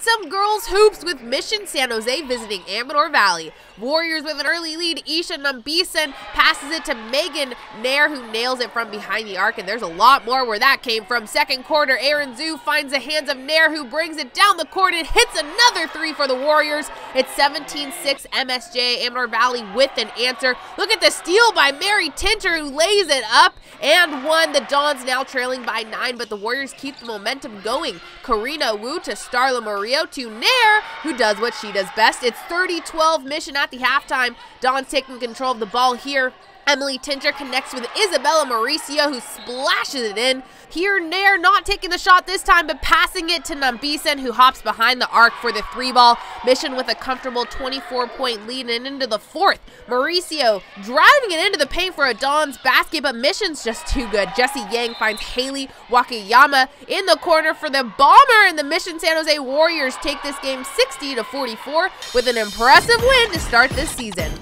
some girls' hoops with Mission San Jose visiting Amador Valley. Warriors with an early lead. Isha Nambisan passes it to Meghna Nair, who nails it from behind the arc, and there's a lot more where that came from. Second quarter, Erin Zhu finds the hands of Nair, who brings it down the court and hits another three for the Warriors. It's 17-6 MSJ. Amador Valley with an answer. Look at the steal by Mary Tincher, who lays it up and one. The Dons now trailing by nine, but the Warriors keep the momentum going. Karina Wu to Starla Murillo to Nair, who does what she does best. It's 30-12 mission at the halftime. Don's taking control of the ball here. Emily Tincher connects with Isabella Mauricio, who splashes it in. Here, Nair not taking the shot this time, but passing it to Nambisan, who hops behind the arc for the three ball. Mission with a comfortable 24 point lead and into the fourth. Mauricio driving it into the paint for a Don's basket, but Mission's just too good. Jessie Yang finds Haylie Wakayama in the corner for the Bomber, and the Mission San Jose Warriors take this game 60 to 44 with an impressive win to start this season.